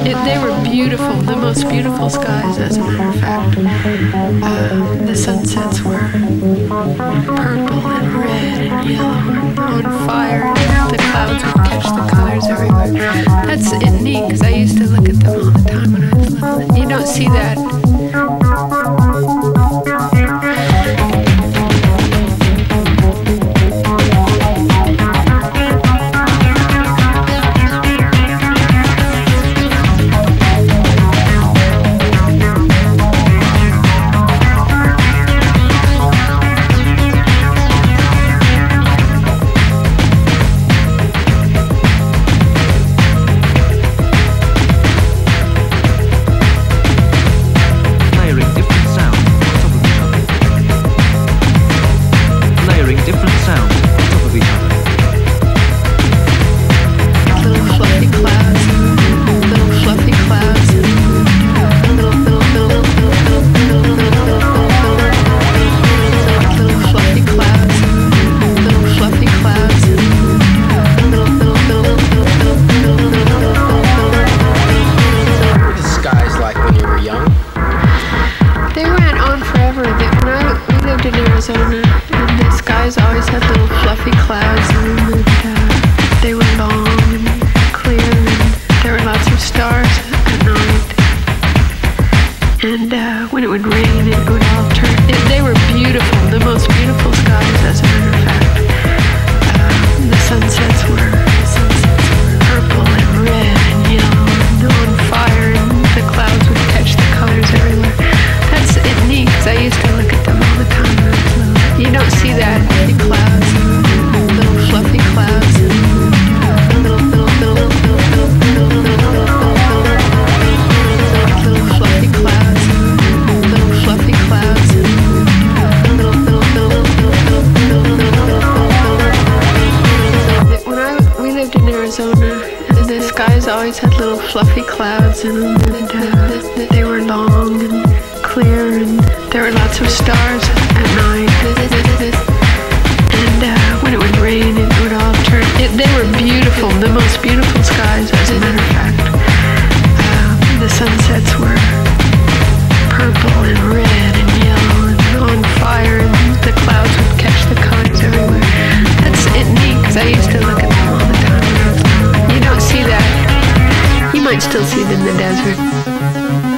It, they were beautiful, the most beautiful skies, as a matter of fact. Uh, the sunsets were purple and red and yellow and on fire. The clouds And uh, when it would rain, it would alter. It, they were beautiful, the most beautiful skies, as a matter of fact. always had little fluffy clouds in them, and uh, they were long and clear, and there were lots of stars at night. And uh, when it would rain, it would all turn. It, they were beautiful, the most beautiful. still see in the desert.